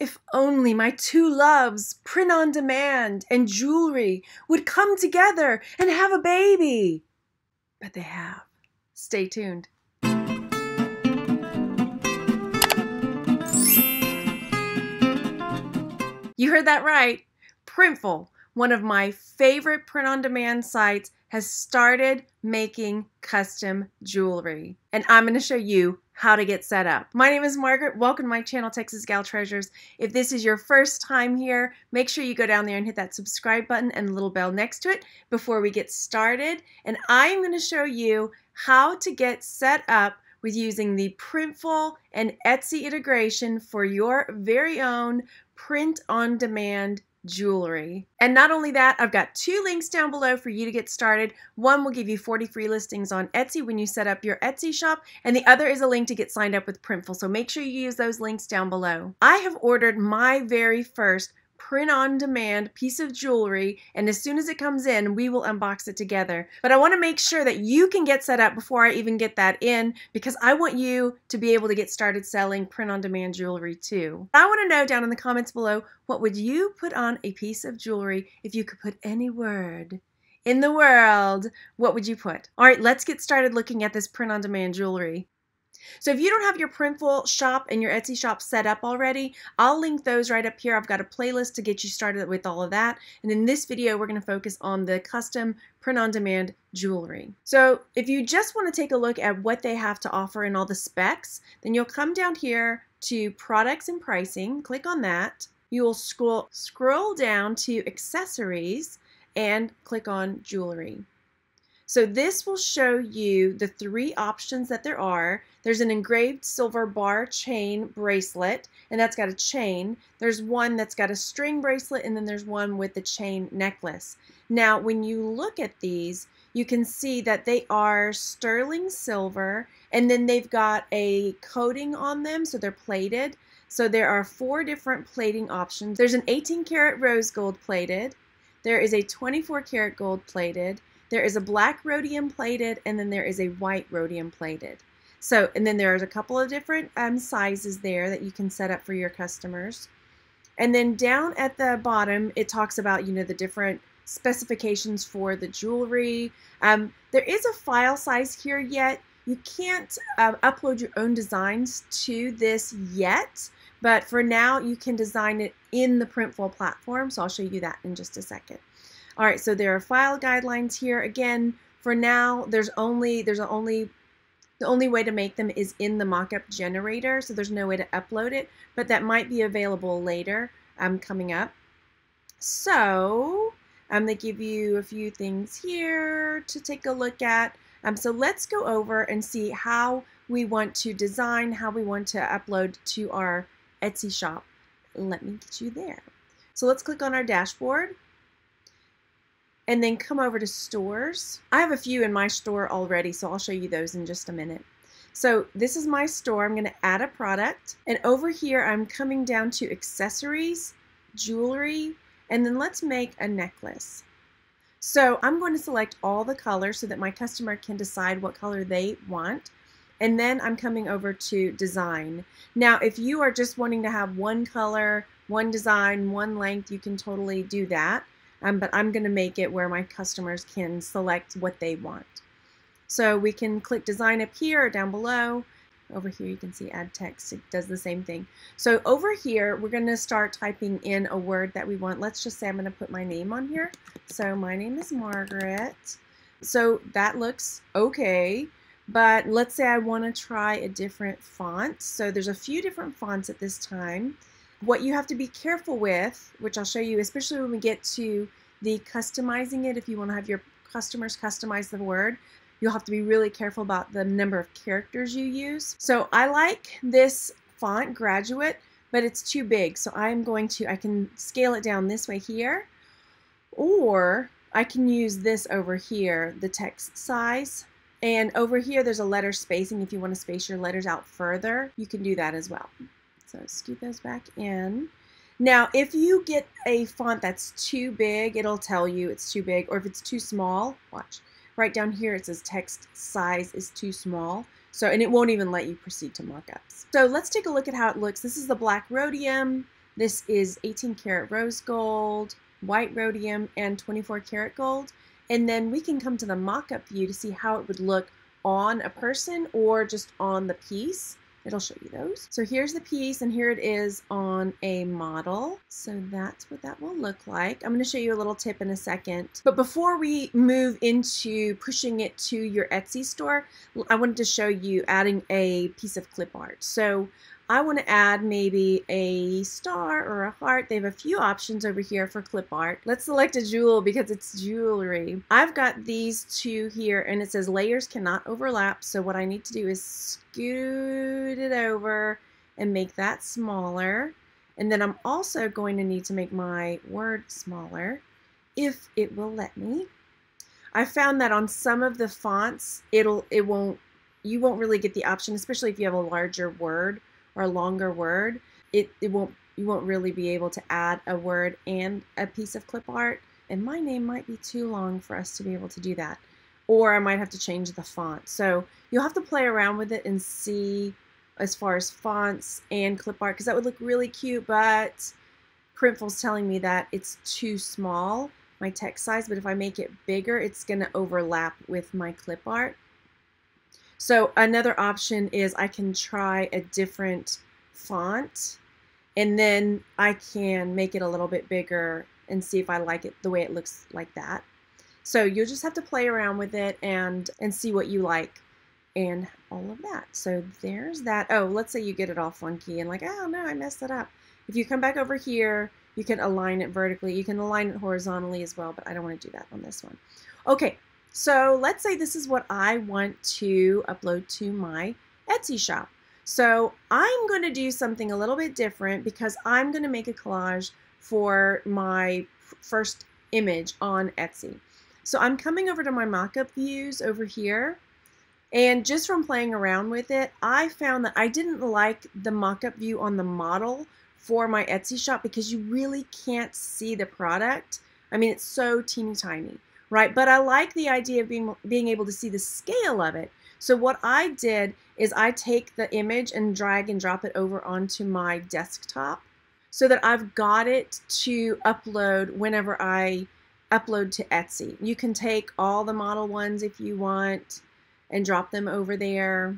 If only my two loves, print on demand and jewelry, would come together and have a baby. But they have. Stay tuned. You heard that right. Printful, one of my favorite print on demand sites, has started making custom jewelry. And I'm going to show you how to get set up. My name is Margaret. Welcome to my channel, Texas Gal Treasures. If this is your first time here, make sure you go down there and hit that subscribe button and the little bell next to it before we get started. And I'm going to show you how to get set up with using the Printful and Etsy integration for your very own print on demand jewelry. And not only that, I've got two links down below for you to get started. One will give you 40 free listings on Etsy when you set up your Etsy shop, and the other is a link to get signed up with Printful. So make sure you use those links down below. I have ordered my very first print on demand piece of jewelry and as soon as it comes in we will unbox it together. But I want to make sure that you can get set up before I even get that in because I want you to be able to get started selling print on demand jewelry too. I want to know down in the comments below what would you put on a piece of jewelry if you could put any word in the world what would you put? All right let's get started looking at this print on demand jewelry so if you don't have your Printful shop and your Etsy shop set up already, I'll link those right up here. I've got a playlist to get you started with all of that. And in this video, we're going to focus on the custom print-on-demand jewelry. So if you just want to take a look at what they have to offer and all the specs, then you'll come down here to products and pricing, click on that. You will scroll, scroll down to accessories and click on jewelry. So this will show you the three options that there are. There's an engraved silver bar chain bracelet, and that's got a chain. There's one that's got a string bracelet, and then there's one with the chain necklace. Now, when you look at these, you can see that they are sterling silver, and then they've got a coating on them, so they're plated. So there are four different plating options. There's an 18 karat rose gold plated. There is a 24 karat gold plated. There is a black rhodium plated and then there is a white rhodium plated. So, and then there's a couple of different um, sizes there that you can set up for your customers. And then down at the bottom, it talks about, you know, the different specifications for the jewelry. Um, there is a file size here yet. You can't uh, upload your own designs to this yet, but for now you can design it in the Printful platform. So I'll show you that in just a second. All right, so there are file guidelines here. Again, for now, there's only there's only the only way to make them is in the mockup generator, so there's no way to upload it, but that might be available later um, coming up. So um, they give you a few things here to take a look at. Um, so let's go over and see how we want to design, how we want to upload to our Etsy shop. Let me get you there. So let's click on our dashboard and then come over to stores. I have a few in my store already, so I'll show you those in just a minute. So this is my store. I'm going to add a product. And over here, I'm coming down to accessories, jewelry, and then let's make a necklace. So I'm going to select all the colors so that my customer can decide what color they want. And then I'm coming over to design. Now, if you are just wanting to have one color, one design, one length, you can totally do that um, but I'm going to make it where my customers can select what they want. So we can click design up here or down below. Over here you can see add text. It does the same thing. So over here we're going to start typing in a word that we want. Let's just say I'm going to put my name on here. So my name is Margaret. So that looks okay. But let's say I want to try a different font. So there's a few different fonts at this time. What you have to be careful with, which I'll show you, especially when we get to the customizing it, if you want to have your customers customize the word, you'll have to be really careful about the number of characters you use. So I like this font, Graduate, but it's too big. So I'm going to, I can scale it down this way here, or I can use this over here, the text size. And over here, there's a letter spacing. If you want to space your letters out further, you can do that as well. So scoot those back in. Now, if you get a font that's too big, it'll tell you it's too big. Or if it's too small, watch. Right down here it says text size is too small. So, and it won't even let you proceed to mockups. So let's take a look at how it looks. This is the black rhodium. This is 18 karat rose gold, white rhodium, and 24 karat gold. And then we can come to the mock-up view to see how it would look on a person or just on the piece. It'll show you those. So here's the piece and here it is on a model. So that's what that will look like. I'm going to show you a little tip in a second. But before we move into pushing it to your Etsy store, I wanted to show you adding a piece of clip art. So I want to add maybe a star or a heart. They have a few options over here for clip art. Let's select a jewel because it's jewelry. I've got these two here and it says layers cannot overlap. So what I need to do is scoot it over and make that smaller. And then I'm also going to need to make my word smaller if it will let me. I found that on some of the fonts, it'll it won't you won't really get the option, especially if you have a larger word or a longer word, it, it won't you won't really be able to add a word and a piece of clip art. And my name might be too long for us to be able to do that. Or I might have to change the font. So you'll have to play around with it and see as far as fonts and clip art because that would look really cute, but Printful's telling me that it's too small, my text size, but if I make it bigger, it's going to overlap with my clip art. So another option is I can try a different font and then I can make it a little bit bigger and see if I like it the way it looks like that. So you'll just have to play around with it and and see what you like and all of that. So there's that. Oh, let's say you get it all funky and like, oh no, I messed it up. If you come back over here, you can align it vertically. You can align it horizontally as well, but I don't want to do that on this one. Okay, so let's say this is what I want to upload to my Etsy shop. So I'm going to do something a little bit different because I'm going to make a collage for my first image on Etsy. So I'm coming over to my mockup views over here. And just from playing around with it, I found that I didn't like the mockup view on the model for my Etsy shop because you really can't see the product. I mean, it's so teeny tiny right? But I like the idea of being, being able to see the scale of it. So what I did is I take the image and drag and drop it over onto my desktop so that I've got it to upload whenever I upload to Etsy. You can take all the model ones if you want and drop them over there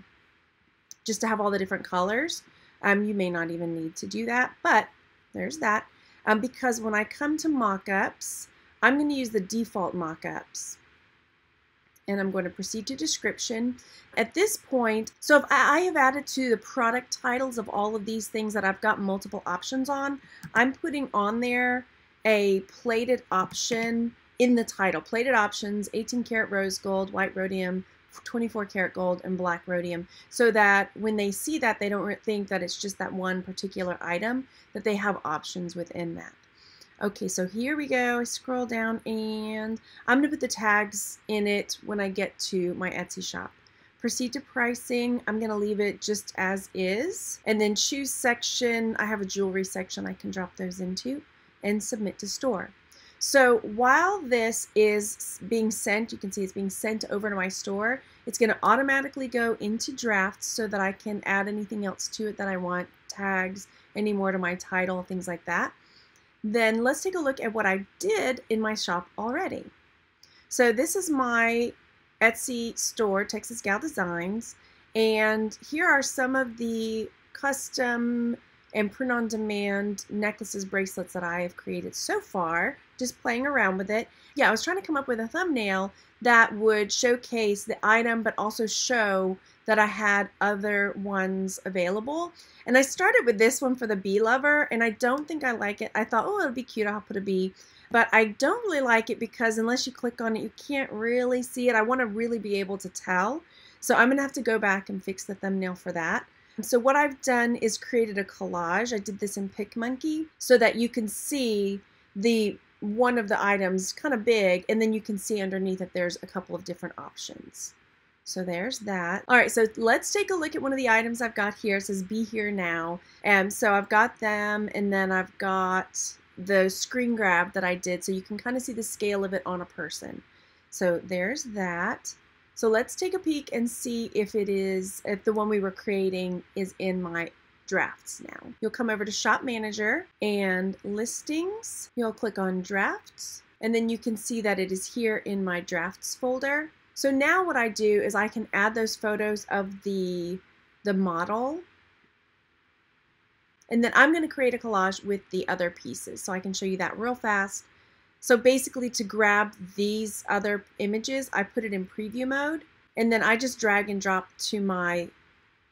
just to have all the different colors. Um, you may not even need to do that, but there's that. Um, because when I come to mockups, I'm going to use the default mockups and I'm going to proceed to description. At this point, so if I have added to the product titles of all of these things that I've got multiple options on, I'm putting on there a plated option in the title. Plated options, 18 karat rose gold, white rhodium, 24 karat gold, and black rhodium, so that when they see that, they don't think that it's just that one particular item, that they have options within that. Okay, so here we go. I scroll down and I'm going to put the tags in it when I get to my Etsy shop. Proceed to pricing. I'm going to leave it just as is. And then choose section. I have a jewelry section I can drop those into and submit to store. So while this is being sent, you can see it's being sent over to my store. It's going to automatically go into drafts so that I can add anything else to it that I want, tags, any more to my title, things like that then let's take a look at what I did in my shop already. So this is my Etsy store, Texas Gal Designs, and here are some of the custom and print-on-demand necklaces, bracelets that I have created so far, just playing around with it. Yeah, I was trying to come up with a thumbnail that would showcase the item but also show that I had other ones available. And I started with this one for the bee lover, and I don't think I like it. I thought, oh, it'll be cute, I'll put a bee. But I don't really like it because unless you click on it, you can't really see it. I want to really be able to tell. So I'm going to have to go back and fix the thumbnail for that. So what I've done is created a collage. I did this in PicMonkey so that you can see the one of the items kind of big and then you can see underneath that there's a couple of different options. So there's that. All right, so let's take a look at one of the items I've got here. It says be here now. And so I've got them and then I've got the screen grab that I did so you can kind of see the scale of it on a person. So there's that. So let's take a peek and see if it is, if the one we were creating is in my drafts now. You'll come over to Shop Manager and Listings. You'll click on Drafts and then you can see that it is here in my Drafts folder. So now what I do is I can add those photos of the, the model and then I'm going to create a collage with the other pieces. So I can show you that real fast. So basically to grab these other images, I put it in preview mode and then I just drag and drop to my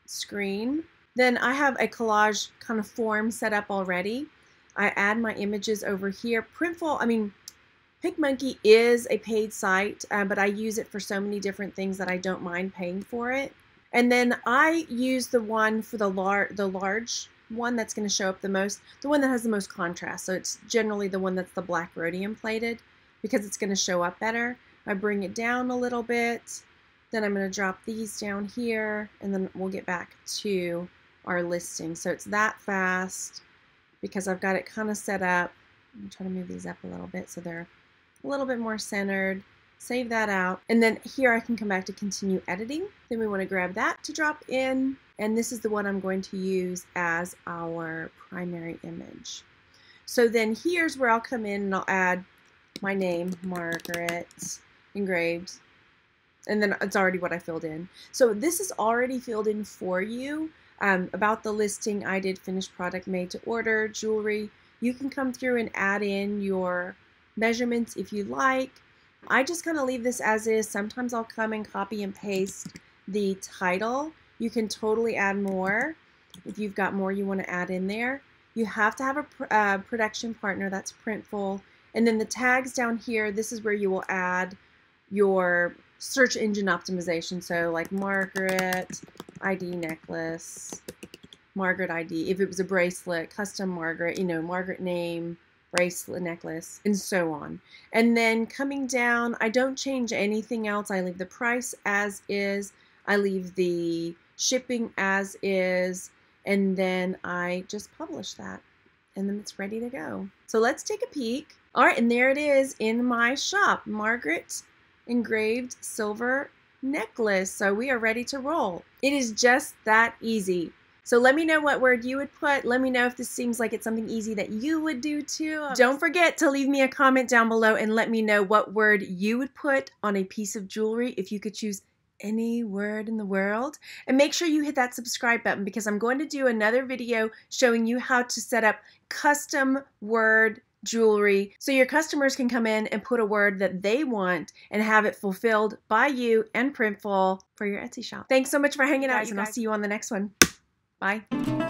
screen. Then I have a collage kind of form set up already. I add my images over here. Printful, I mean, PicMonkey is a paid site, uh, but I use it for so many different things that I don't mind paying for it. And then I use the one for the, lar the large one that's going to show up the most, the one that has the most contrast. So it's generally the one that's the black rhodium plated because it's going to show up better. I bring it down a little bit. Then I'm going to drop these down here and then we'll get back to our listing. So it's that fast because I've got it kind of set up. I'm trying to move these up a little bit so they're a little bit more centered. Save that out. And then here I can come back to continue editing. Then we want to grab that to drop in and this is the one I'm going to use as our primary image. So then here's where I'll come in and I'll add my name, Margaret, engraved, and then it's already what I filled in. So this is already filled in for you. Um, about the listing, I did finished product made to order, jewelry. You can come through and add in your measurements if you like. I just kind of leave this as is. Sometimes I'll come and copy and paste the title you can totally add more if you've got more you want to add in there. You have to have a uh, production partner that's Printful. And then the tags down here, this is where you will add your search engine optimization. So like Margaret ID necklace, Margaret ID. If it was a bracelet, custom Margaret, you know, Margaret name, bracelet necklace, and so on. And then coming down, I don't change anything else. I leave the price as is. I leave the shipping as is, and then I just publish that and then it's ready to go. So let's take a peek. All right, and there it is in my shop, Margaret engraved silver necklace. So we are ready to roll. It is just that easy. So let me know what word you would put. Let me know if this seems like it's something easy that you would do too. Don't forget to leave me a comment down below and let me know what word you would put on a piece of jewelry if you could choose any word in the world. And make sure you hit that subscribe button because I'm going to do another video showing you how to set up custom word jewelry so your customers can come in and put a word that they want and have it fulfilled by you and Printful for your Etsy shop. Thanks so much for hanging out, and I'll see you on the next one. Bye.